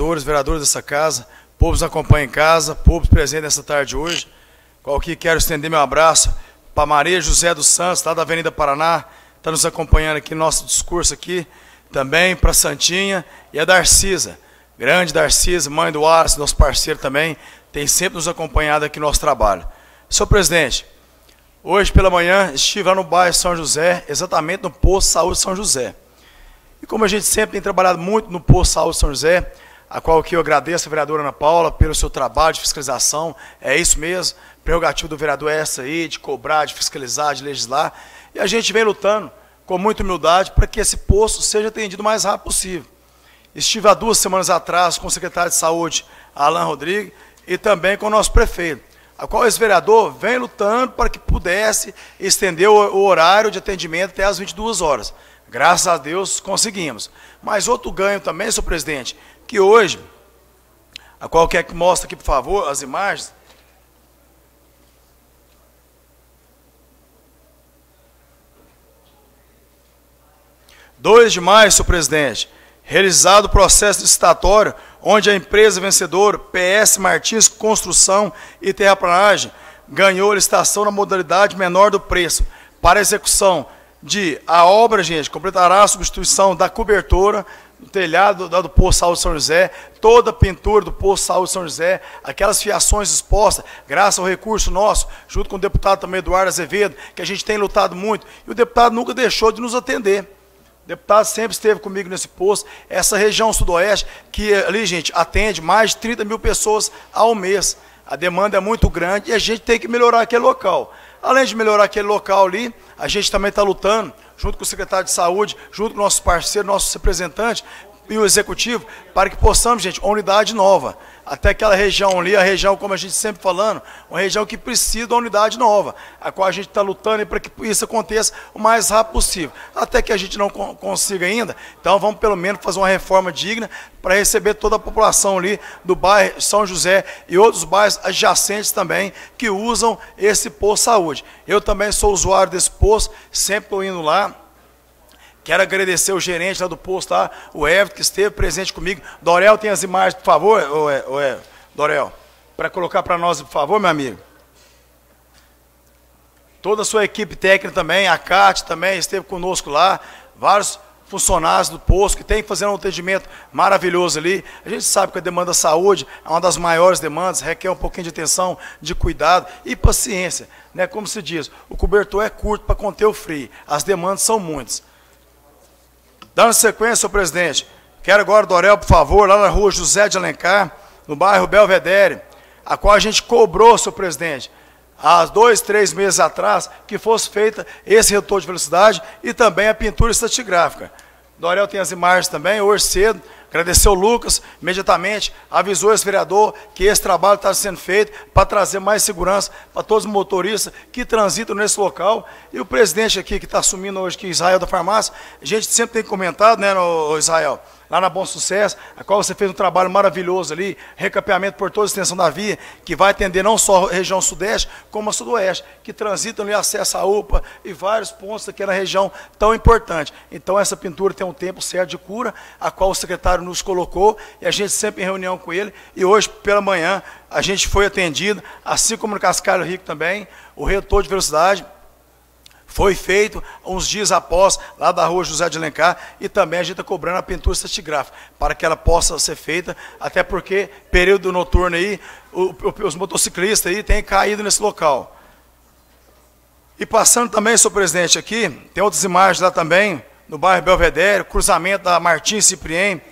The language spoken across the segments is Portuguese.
vereadores, vereadores dessa casa, povo nos acompanha em casa, povo presente nessa tarde hoje. Qual que quero estender meu abraço para Maria José dos Santos, lá da Avenida Paraná, está nos acompanhando aqui no nosso discurso aqui, também para Santinha e a Darcisa, grande Darcisa, mãe do Wallace, nosso parceiro também, tem sempre nos acompanhado aqui no nosso trabalho. Senhor presidente, hoje pela manhã estive lá no bairro São José, exatamente no posto de saúde São José. E como a gente sempre tem trabalhado muito no posto de saúde São José, a qual que eu agradeço a vereadora Ana Paula pelo seu trabalho de fiscalização, é isso mesmo, prerrogativa do vereador é essa aí, de cobrar, de fiscalizar, de legislar, e a gente vem lutando com muita humildade para que esse posto seja atendido o mais rápido possível. Estive há duas semanas atrás com o secretário de Saúde, Alan Rodrigues, e também com o nosso prefeito, a qual esse vereador vem lutando para que pudesse estender o horário de atendimento até as 22 horas. Graças a Deus conseguimos. Mas outro ganho também, senhor presidente, que hoje, a qual quer que mostre aqui, por favor, as imagens. Dois de maio, senhor presidente, realizado o processo licitatório, onde a empresa vencedora, PS Martins Construção e Terraplanagem, ganhou a licitação na modalidade menor do preço, para execução de a obra, gente, completará a substituição da cobertura do telhado do, do Poço Saúde São José, toda a pintura do Poço Saúde São José, aquelas fiações expostas, graças ao recurso nosso, junto com o deputado também Eduardo Azevedo, que a gente tem lutado muito, e o deputado nunca deixou de nos atender deputado sempre esteve comigo nesse posto. Essa região sudoeste, que ali, gente, atende mais de 30 mil pessoas ao mês. A demanda é muito grande e a gente tem que melhorar aquele local. Além de melhorar aquele local ali, a gente também está lutando, junto com o secretário de saúde, junto com nossos parceiros, nossos representantes e o executivo, para que possamos, gente, uma unidade nova até aquela região ali, a região, como a gente sempre falando, uma região que precisa de uma unidade nova, a qual a gente está lutando para que isso aconteça o mais rápido possível. Até que a gente não consiga ainda, então vamos pelo menos fazer uma reforma digna para receber toda a população ali do bairro São José e outros bairros adjacentes também que usam esse posto de saúde. Eu também sou usuário desse posto, sempre estou indo lá, Quero agradecer o gerente lá do posto, lá, o Everton, que esteve presente comigo. Dorel, tem as imagens, por favor, ô, ô, Dorel, para colocar para nós, por favor, meu amigo. Toda a sua equipe técnica também, a Cátia também esteve conosco lá, vários funcionários do posto que tem que fazer um atendimento maravilhoso ali. A gente sabe que a demanda da saúde é uma das maiores demandas, requer um pouquinho de atenção, de cuidado e paciência. Né? Como se diz, o cobertor é curto para conter o frio, as demandas são muitas. Dando sequência, senhor presidente, quero agora, Dorel, por favor, lá na rua José de Alencar, no bairro Belvedere, a qual a gente cobrou, senhor presidente, há dois, três meses atrás, que fosse feita esse retorno de velocidade e também a pintura estratigráfica. Dorel tem as imagens também, hoje cedo, Agradeceu o Lucas, imediatamente avisou esse vereador que esse trabalho está sendo feito para trazer mais segurança para todos os motoristas que transitam nesse local. E o presidente aqui, que está assumindo hoje aqui, Israel da Farmácia, a gente sempre tem comentado, né, no Israel? Lá na Bom Sucesso, a qual você fez um trabalho maravilhoso ali, recapeamento por toda a extensão da via, que vai atender não só a região sudeste, como a sudoeste, que transitam ali acesso à UPA e vários pontos aqui na região tão importante. Então essa pintura tem um tempo certo de cura, a qual o secretário nos colocou, e a gente sempre em reunião com ele, e hoje pela manhã a gente foi atendido, assim como no Cascalho Rico também, o retorno de velocidade, foi feito uns dias após, lá da rua José de Alencar, e também a gente está cobrando a pintura estratigráfica, para que ela possa ser feita, até porque, período noturno aí, o, o, os motociclistas aí têm caído nesse local. E passando também, senhor presidente, aqui, tem outras imagens lá também, no bairro Belvedere, cruzamento da Martins Ciprien,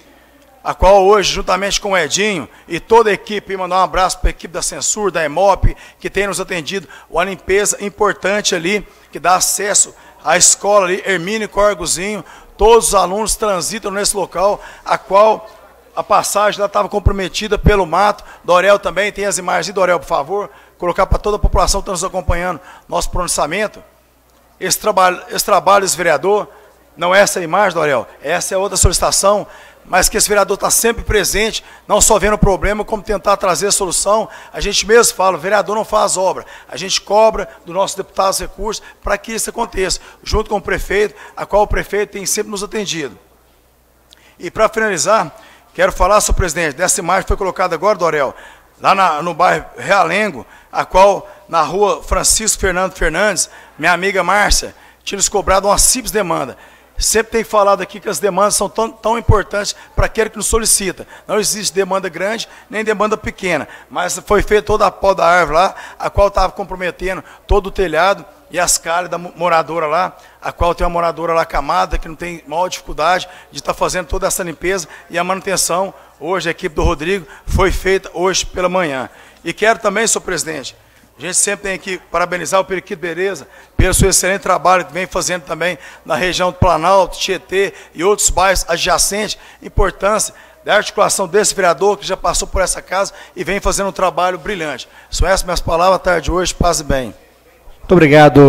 a qual hoje, juntamente com o Edinho e toda a equipe, mandar um abraço para a equipe da Censur, da EMOP, que tem nos atendido, uma limpeza importante ali, que dá acesso à escola ali, Hermínio Corgozinho, todos os alunos transitam nesse local, a qual a passagem estava comprometida pelo mato, Dorel também, tem as imagens de Dorel, por favor, colocar para toda a população que está nos acompanhando nosso pronunciamento. Esse trabalho, esse trabalho, vereador, não é essa imagem, Dorel, essa é outra solicitação mas que esse vereador está sempre presente, não só vendo o problema, como tentar trazer a solução. A gente mesmo fala, o vereador não faz obra, a gente cobra do nosso deputado os recursos para que isso aconteça, junto com o prefeito, a qual o prefeito tem sempre nos atendido. E para finalizar, Quero falar, senhor presidente, dessa imagem que foi colocada agora, Dorel, lá na, no bairro Realengo, a qual, na rua Francisco Fernando Fernandes, minha amiga Márcia, tinha nos cobrado uma simples demanda. Sempre tem falado aqui que as demandas são tão, tão importantes para aquele que nos solicita. Não existe demanda grande, nem demanda pequena. Mas foi feita toda a pó da árvore lá, a qual estava comprometendo todo o telhado e as calhas da moradora lá, a qual tem uma moradora lá camada, que não tem maior dificuldade de estar tá fazendo toda essa limpeza e a manutenção. Hoje, a equipe do Rodrigo foi feita hoje pela manhã. E quero também, senhor presidente, a gente sempre tem que parabenizar o Periquito Beleza pelo seu excelente trabalho que vem fazendo também na região do Planalto, Tietê e outros bairros adjacentes. Importância da articulação desse vereador que já passou por essa casa e vem fazendo um trabalho brilhante. São essas minhas palavras, tarde de hoje, paz e bem. Muito obrigado.